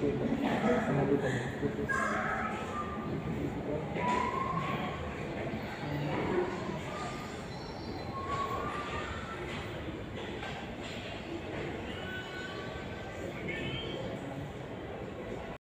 Tidak ada.